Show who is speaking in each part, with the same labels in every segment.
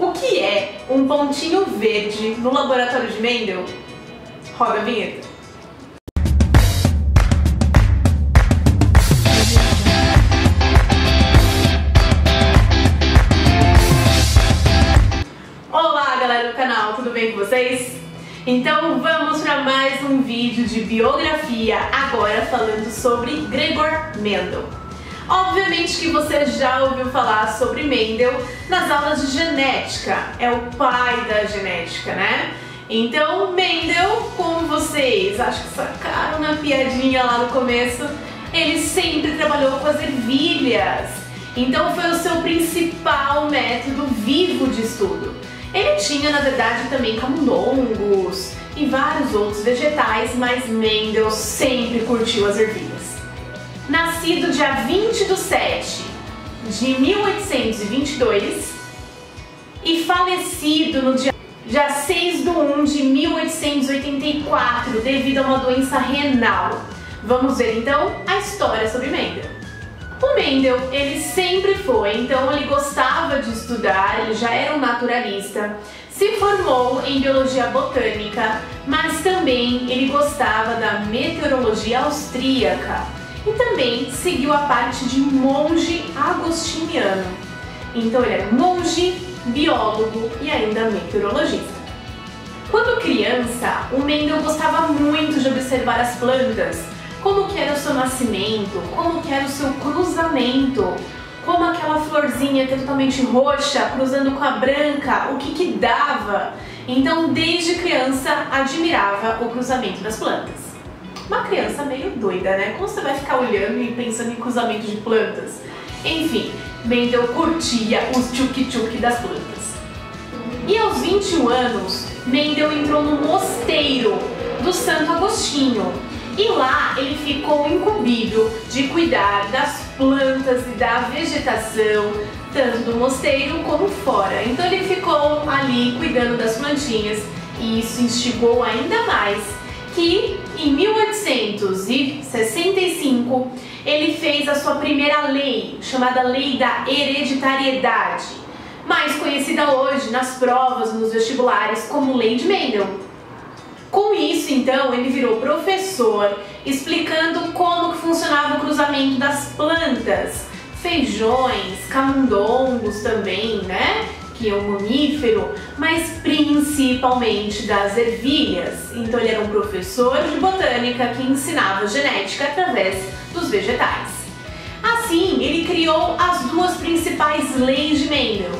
Speaker 1: O que é um pontinho verde no laboratório de Mendel? Roda a vinheta. Olá galera do canal, tudo bem com vocês? Então vamos para mais um vídeo de biografia, agora falando sobre Gregor Mendel. Obviamente que você já ouviu falar sobre Mendel nas aulas de genética, é o pai da genética, né? Então Mendel, como vocês acho que sacaram na piadinha lá no começo, ele sempre trabalhou com as ervilhas. Então foi o seu principal método vivo de estudo. Ele tinha, na verdade, também camundongos e vários outros vegetais, mas Mendel sempre curtiu as ervilhas. Nascido dia 20 de 7 de 1822 e falecido no dia, dia 6 de 1 de 1884 devido a uma doença renal. Vamos ver então a história sobre Mendel. O Mendel, ele sempre foi, então ele gostava de estudar, ele já era um naturalista, se formou em biologia botânica, mas também ele gostava da meteorologia austríaca e também seguiu a parte de monge agostiniano. Então ele era monge, biólogo e ainda meteorologista. Quando criança, o Mendel gostava muito de observar as plantas, como que era o seu nascimento, como que era o seu cruzamento, como aquela florzinha que é totalmente roxa cruzando com a branca, o que que dava. Então, desde criança, admirava o cruzamento das plantas. Uma criança meio doida, né? Como você vai ficar olhando e pensando em cruzamento de plantas? Enfim, Mendel curtia os tchuk-tchuk das plantas. E aos 21 anos, Mendel entrou no mosteiro do Santo Agostinho, e lá ele ficou incumbido de cuidar das plantas e da vegetação, tanto do mosteiro como fora. Então ele ficou ali cuidando das plantinhas e isso instigou ainda mais que em 1865 ele fez a sua primeira lei, chamada Lei da Hereditariedade, mais conhecida hoje nas provas, nos vestibulares, como Lei de Mendel. Com isso, então, ele virou professor, explicando como que funcionava o cruzamento das plantas, feijões, camundongos também, né? Que é um mamífero, mas principalmente das ervilhas. Então ele era um professor de botânica que ensinava genética através dos vegetais. Assim, ele criou as duas principais leis de Mendel.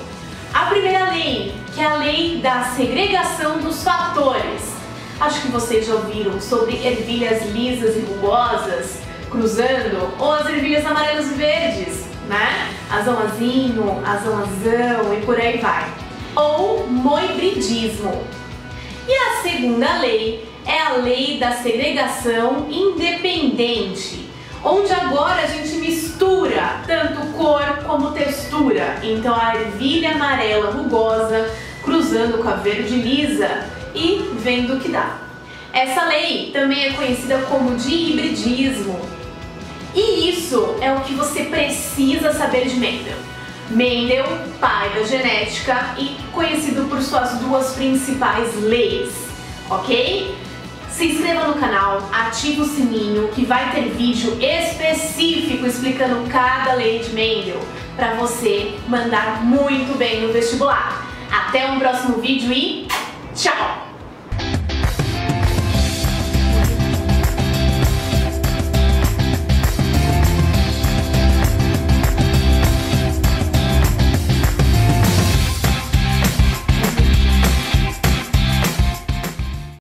Speaker 1: A primeira lei, que é a lei da segregação dos fatores, Acho que vocês já ouviram sobre ervilhas lisas e rugosas cruzando, ou as ervilhas amarelas e verdes, né? Azão azão e por aí vai. Ou moibridismo. E a segunda lei é a lei da segregação independente, onde agora a gente mistura tanto cor como textura. Então a ervilha amarela rugosa cruzando com a verde lisa e vendo o que dá. Essa lei também é conhecida como de hibridismo. É o que você precisa saber de Mendel. Mendel, pai da genética e conhecido por suas duas principais leis, ok? Se inscreva no canal, ative o sininho que vai ter vídeo específico explicando cada lei de Mendel para você mandar muito bem no vestibular. Até um próximo vídeo e tchau!